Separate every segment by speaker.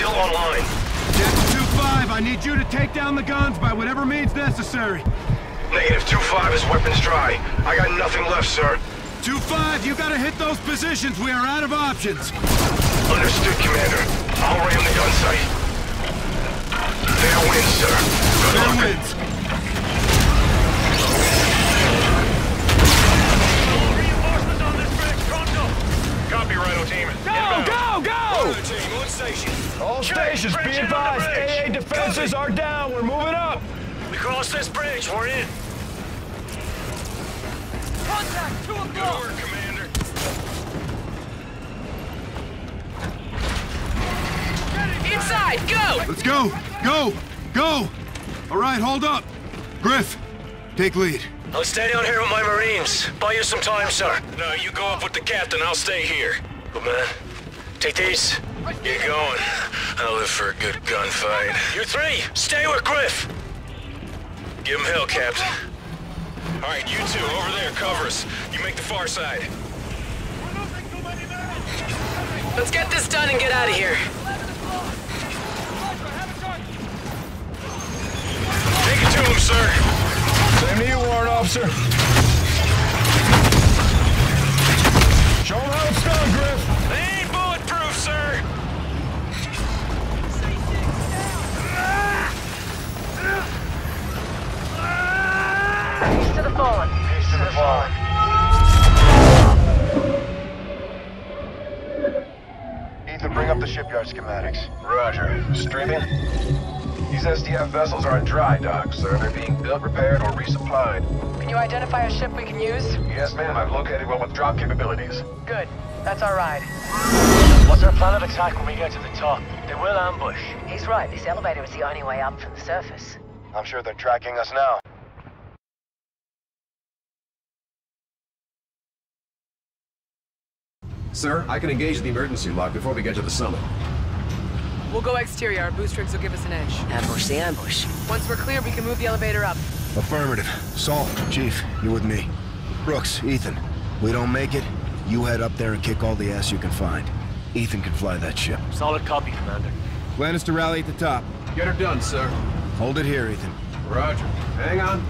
Speaker 1: still online.
Speaker 2: Jet 2-5, I need you to take down the guns by whatever means necessary.
Speaker 1: Negative 2-5 is weapons dry. I got nothing left, sir.
Speaker 2: 2-5, you gotta hit those positions. We are out of options.
Speaker 1: Understood, Commander. I'll ram the gun site. Fair winds, sir. Good
Speaker 2: Fair
Speaker 1: luck.
Speaker 2: winds.
Speaker 3: Reinforcements on this bridge, pronto!
Speaker 1: Copy, Rhino team.
Speaker 2: Go, go, go!
Speaker 1: Team.
Speaker 4: All stations, be
Speaker 3: in on the
Speaker 4: advised. AA defenses are down. We're moving up.
Speaker 3: We crossed this bridge, we're in.
Speaker 5: Contact, 2
Speaker 1: Good
Speaker 5: o'clock!
Speaker 1: work, Commander.
Speaker 5: Inside, go!
Speaker 2: Let's go, go, go! All right, hold up. Griff, take lead.
Speaker 3: I'll stay down here with my Marines. Buy you some time, sir. No, you go up with the captain, I'll stay here. Good man. Take these. Get going. I'll live for a good gunfight. You three, stay with Griff. Give him hell, Captain. All right, you two, over there, cover us. You make the far side.
Speaker 5: Let's get this done and get out of here.
Speaker 3: Take it to him, sir.
Speaker 4: Same to you, warrant officer.
Speaker 6: Yes, ma'am. I've located one with drop capabilities.
Speaker 7: Good. That's our ride.
Speaker 8: What's our plan of attack when we get to the top? They will ambush.
Speaker 7: He's right. This elevator is the only way up from the surface.
Speaker 6: I'm sure they're tracking us now.
Speaker 9: Sir, I can engage the emergency lock before we get to the summit.
Speaker 5: We'll go exterior. Our boost rigs will give us an edge.
Speaker 7: Ambush the ambush.
Speaker 5: Once we're clear, we can move the elevator up.
Speaker 10: Affirmative. Salt, Chief, you with me. Brooks, Ethan, we don't make it, you head up there and kick all the ass you can find. Ethan can fly that ship.
Speaker 8: Solid copy, Commander.
Speaker 2: Plan is to rally at the top.
Speaker 9: Get her done, sir.
Speaker 10: Hold it here, Ethan.
Speaker 9: Roger. Hang on.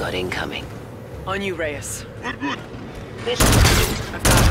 Speaker 7: Got incoming.
Speaker 5: On you, Reyes.
Speaker 1: Good, good.
Speaker 5: I've got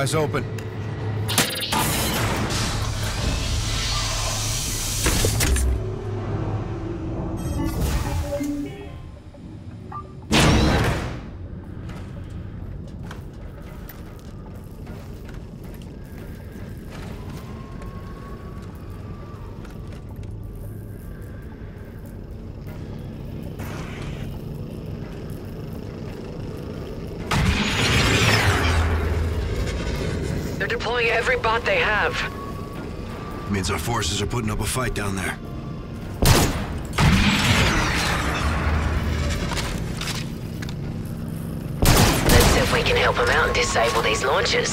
Speaker 10: eyes open.
Speaker 5: Deploying every bot they have.
Speaker 10: Means our forces are putting up a fight down there.
Speaker 7: Let's see if we can help him out and disable these launchers.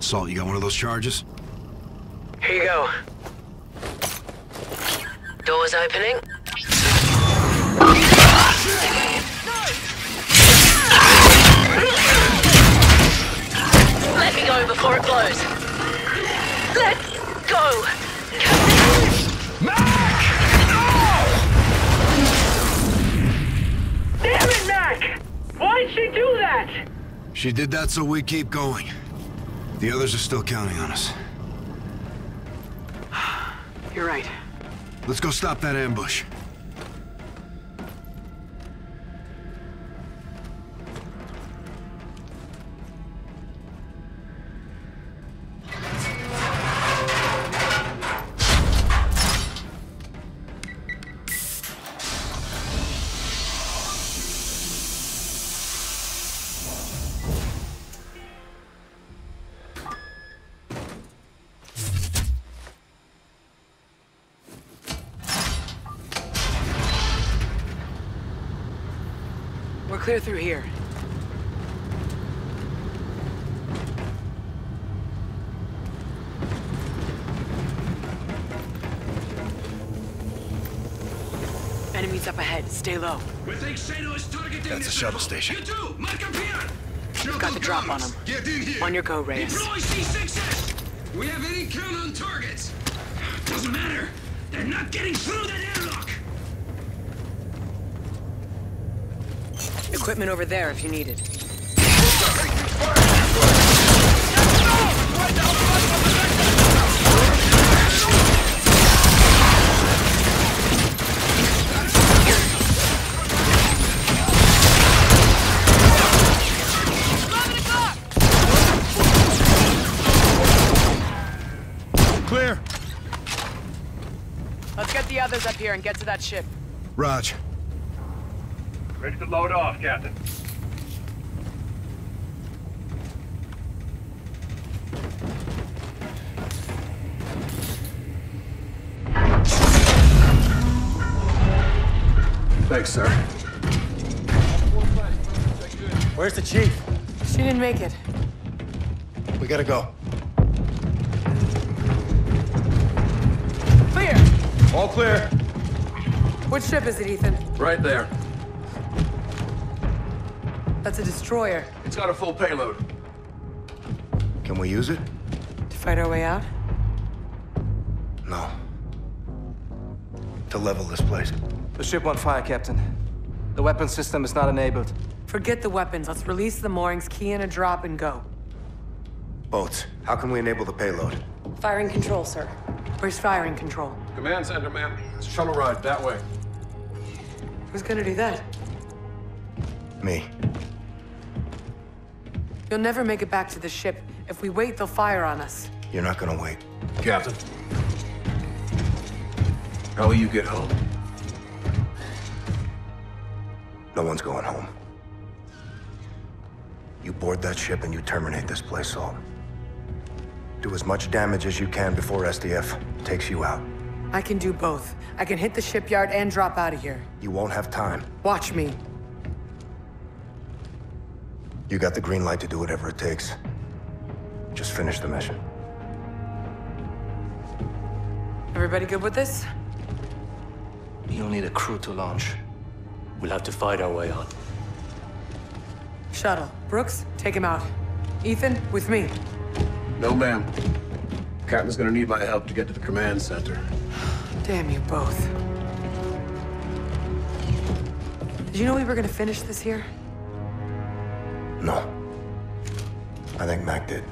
Speaker 10: Salt, you got one of those charges?
Speaker 5: Here you go.
Speaker 7: Doors opening. Let me go before it blows. Let go. Mac! Damn it, Mac!
Speaker 2: Why'd she do that? She did that so we keep going. The others are still counting on us.
Speaker 5: You're right.
Speaker 2: Let's go stop that ambush.
Speaker 5: Clear through here. Enemies up ahead. Stay low.
Speaker 1: We think Sado is targeting
Speaker 2: That's a shuttle station.
Speaker 1: You too! Mark up here!
Speaker 5: We've got the drop on them.
Speaker 1: Get in here!
Speaker 5: On your go, Reyes.
Speaker 1: Deploy C6S! We have any count on targets! Doesn't matter! They're not getting through that
Speaker 5: Equipment over there if you need it.
Speaker 2: Clear!
Speaker 5: Let's get the others up here and get to that ship.
Speaker 2: Raj,
Speaker 6: Ready to load off, Captain.
Speaker 9: Thanks, sir.
Speaker 8: Where's the chief?
Speaker 5: She didn't make it.
Speaker 10: We gotta go.
Speaker 5: Clear!
Speaker 9: All clear.
Speaker 5: Which ship is it, Ethan?
Speaker 9: Right there.
Speaker 5: That's a destroyer.
Speaker 9: It's got a full payload.
Speaker 10: Can we use it?
Speaker 5: To fight our way out?
Speaker 10: No. To level this place.
Speaker 8: The ship on fire, Captain. The weapon system is not enabled.
Speaker 5: Forget the weapons. Let's release the moorings, key in a drop, and go.
Speaker 10: Boats. How can we enable the payload?
Speaker 11: Firing control, sir.
Speaker 5: Where's firing control?
Speaker 9: Command center, ma'am. It's a shuttle ride that way.
Speaker 5: Who's gonna do that?
Speaker 10: Me.
Speaker 5: You'll never make it back to the ship. If we wait, they'll fire on us.
Speaker 10: You're not gonna wait.
Speaker 9: Captain. How will you get home?
Speaker 10: No one's going home. You board that ship and you terminate this place, Salt. Do as much damage as you can before SDF takes you out.
Speaker 5: I can do both. I can hit the shipyard and drop out of here.
Speaker 10: You won't have time.
Speaker 5: Watch me.
Speaker 10: You got the green light to do whatever it takes. Just finish the mission.
Speaker 5: Everybody good with this?
Speaker 8: You'll need a crew to launch. We'll have to fight our way out.
Speaker 5: Shuttle. Brooks, take him out. Ethan, with me.
Speaker 9: No, ma'am. Captain's gonna need my help to get to the command center.
Speaker 5: Damn you both. Did you know we were gonna finish this here?
Speaker 10: No. I think Mac did.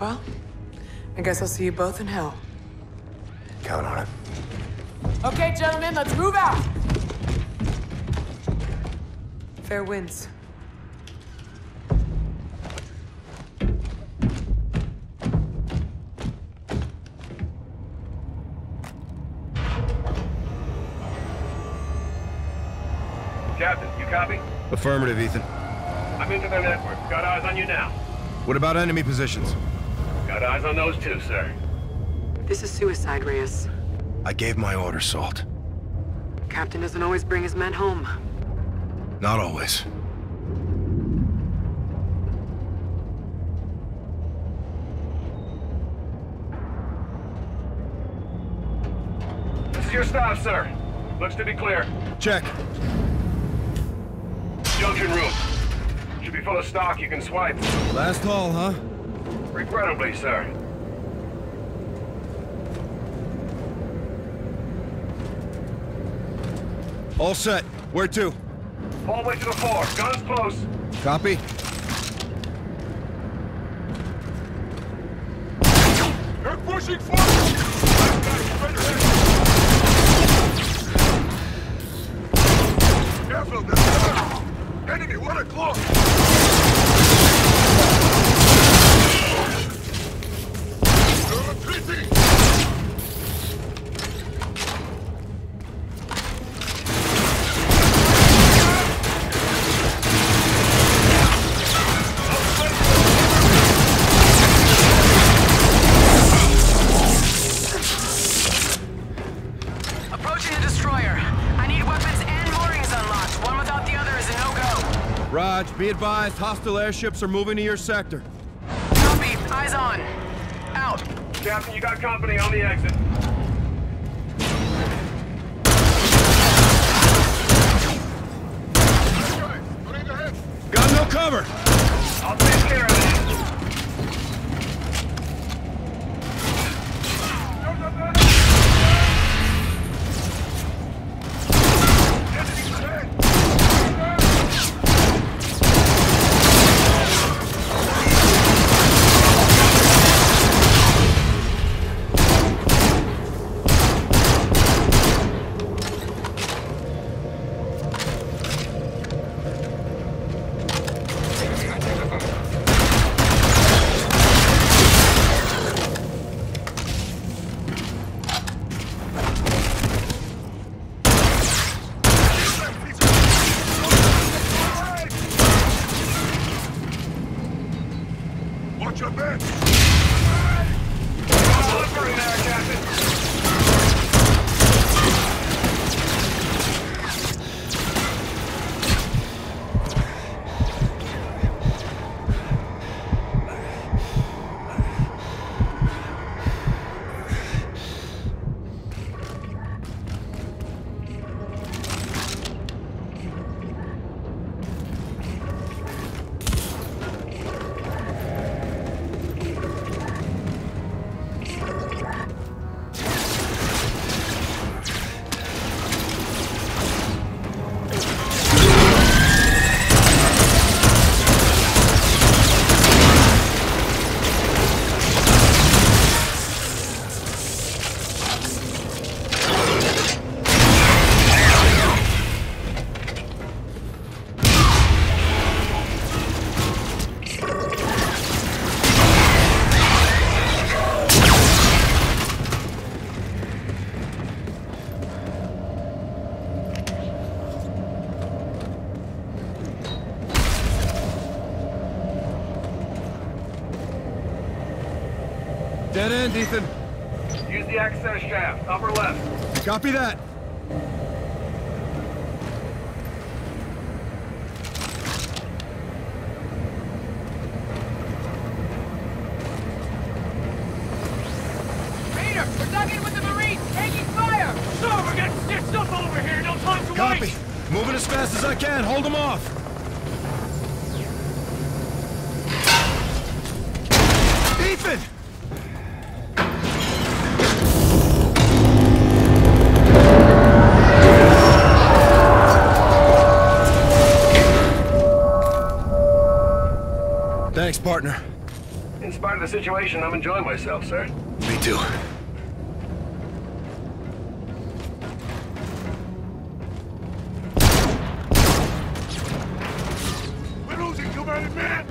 Speaker 5: Well, I guess I'll see you both in hell.
Speaker 10: Count on it.
Speaker 5: Okay, gentlemen, let's move out! Fair winds.
Speaker 2: Affirmative, Ethan.
Speaker 6: I'm into their network. Got eyes on you now.
Speaker 2: What about enemy positions?
Speaker 6: Got eyes on those too, sir.
Speaker 5: This is suicide, Reyes.
Speaker 10: I gave my order, Salt.
Speaker 5: Captain doesn't always bring his men home.
Speaker 2: Not always.
Speaker 6: This is your stop, sir. Looks to be clear.
Speaker 2: Check.
Speaker 6: Junction room. Should be full of stock you can swipe.
Speaker 2: Last haul, huh?
Speaker 6: Regrettably, sir.
Speaker 2: All set. Where to?
Speaker 6: All the way to the floor. Guns close.
Speaker 10: Copy. Advised, hostile airships are moving to your sector.
Speaker 5: Copy. Eyes on. Out.
Speaker 6: Captain, you got company on the exit.
Speaker 10: Got no cover! Dead end, Ethan.
Speaker 6: Use the access shaft, upper left.
Speaker 10: Copy that.
Speaker 5: Raider, we're dug in with the Marines. Taking fire.
Speaker 12: No, we're getting stitched up over here. No time to
Speaker 10: Copy. Moving as fast as I can. Hold them off. Partner.
Speaker 6: In spite of the situation, I'm enjoying myself, sir.
Speaker 10: Me too.
Speaker 4: We're losing too many men!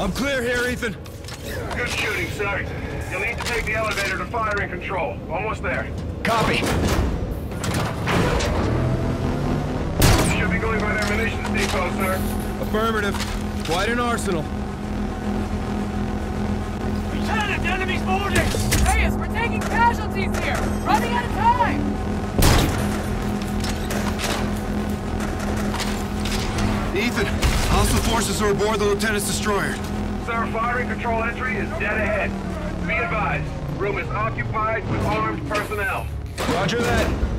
Speaker 10: I'm clear here, Ethan.
Speaker 6: Good shooting, sir. You'll need to take the elevator to firing control. Almost there.
Speaker 10: Copy.
Speaker 6: Should be going by their munitions depot, sir.
Speaker 10: Affirmative. Quite an arsenal.
Speaker 12: Lieutenant, the enemy's moving.
Speaker 5: Reyes, we're taking casualties here. Running out of time.
Speaker 10: Ethan, hostile forces are aboard the lieutenant's destroyer.
Speaker 6: Sir, firing control entry is dead ahead. Be advised, room is occupied with armed personnel.
Speaker 10: Roger that.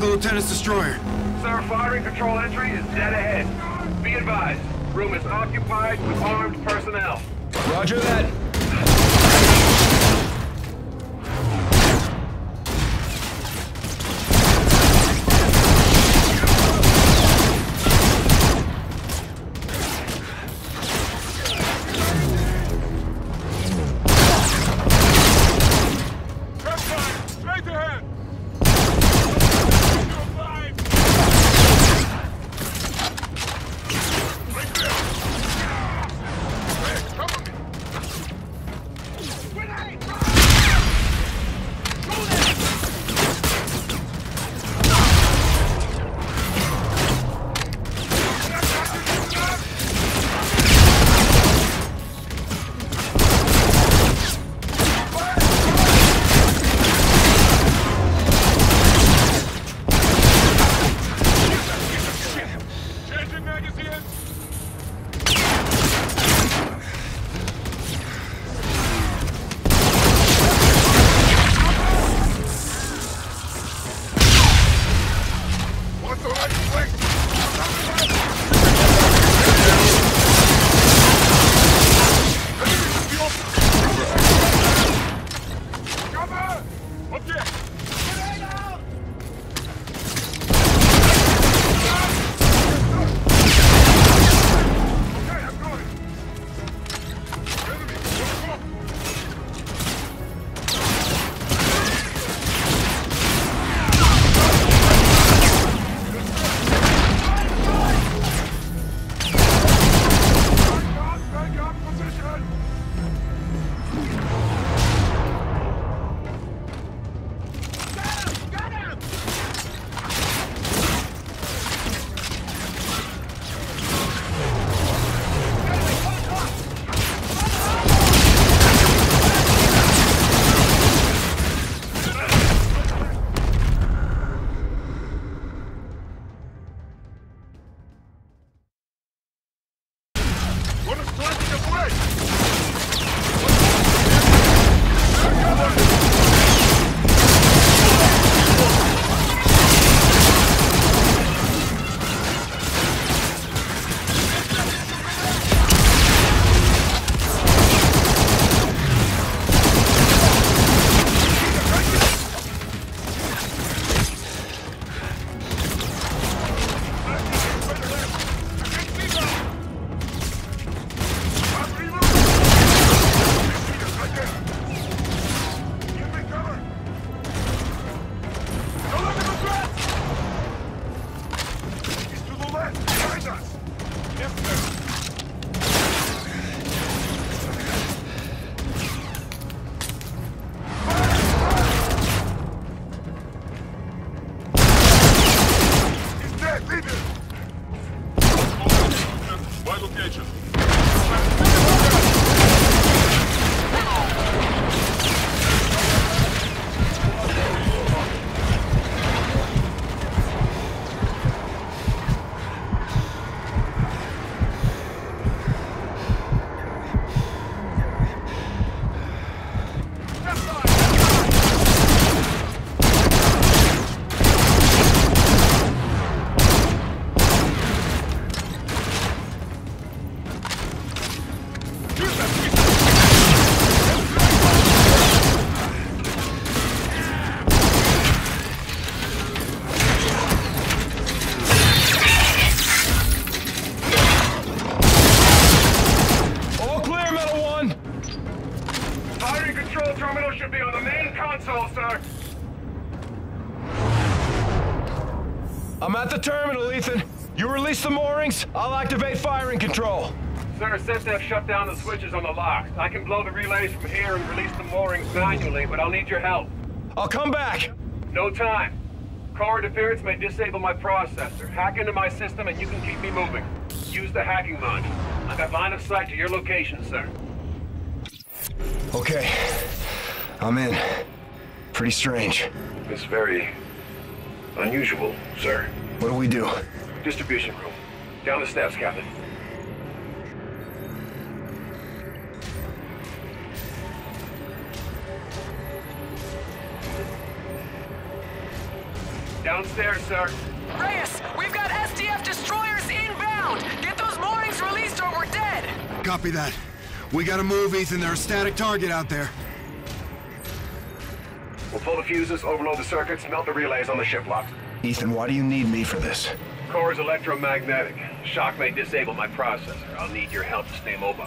Speaker 2: The Lieutenant's destroyer.
Speaker 6: Sir, firing control entry is dead ahead. Be advised, room is occupied with armed personnel.
Speaker 4: Roger that.
Speaker 6: Terminal should be on the main console, sir.
Speaker 4: I'm at the terminal, Ethan. You release the moorings, I'll activate firing control.
Speaker 6: Sir, since they've shut down the switches on the locks, I can blow the relays from here and release the moorings manually, but I'll need your help.
Speaker 4: I'll come back.
Speaker 6: No time. Car interference may disable my processor. Hack into my system and you can keep me moving. Use the hacking module. I've got line of sight to your location, sir.
Speaker 4: Okay. I'm in. Pretty strange.
Speaker 6: It's very unusual, sir.
Speaker 4: What do we do?
Speaker 6: Distribution room. Down the steps, Captain. Downstairs, sir.
Speaker 5: Reyes, we've got SDF destroyers inbound! Get those moorings released or we're dead!
Speaker 2: Copy that. We gotta move, Ethan. They're a static target out there.
Speaker 6: We'll pull the fuses, overload the circuits, melt the relays on the ship lock.
Speaker 10: Ethan, why do you need me for this?
Speaker 6: Core is electromagnetic. Shock may disable my processor. I'll need your help to stay mobile.